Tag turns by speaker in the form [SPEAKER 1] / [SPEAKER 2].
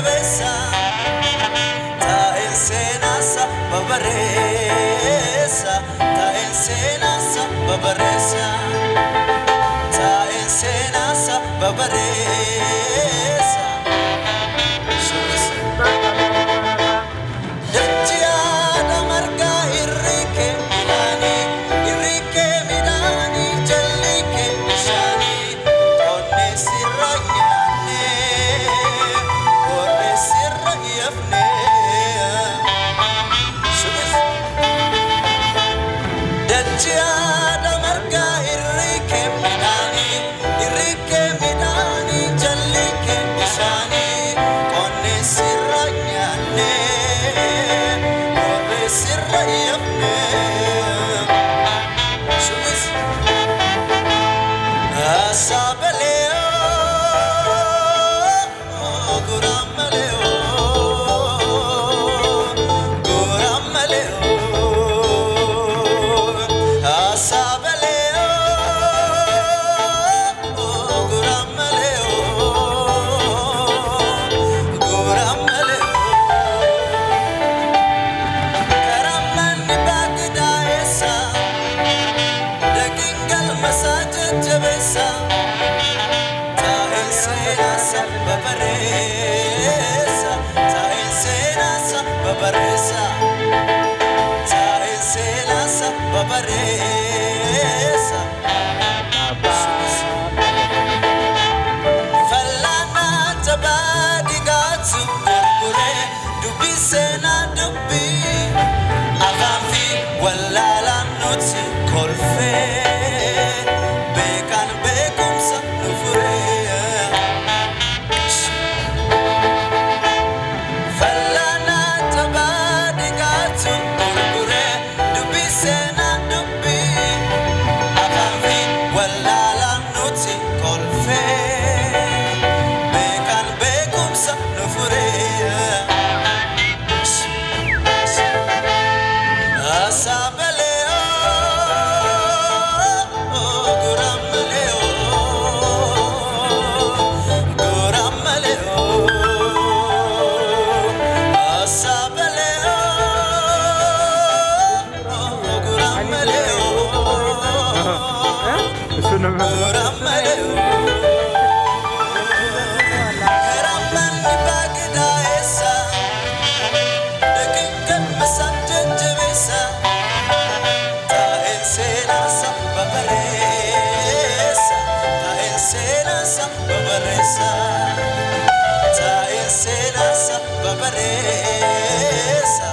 [SPEAKER 1] besa Ta enseñanza babaresa Ta enseñanza babaresa Ta enseñanza babaresa me up now. Baresa, Esa,
[SPEAKER 2] esa,
[SPEAKER 1] esa, esa, esa,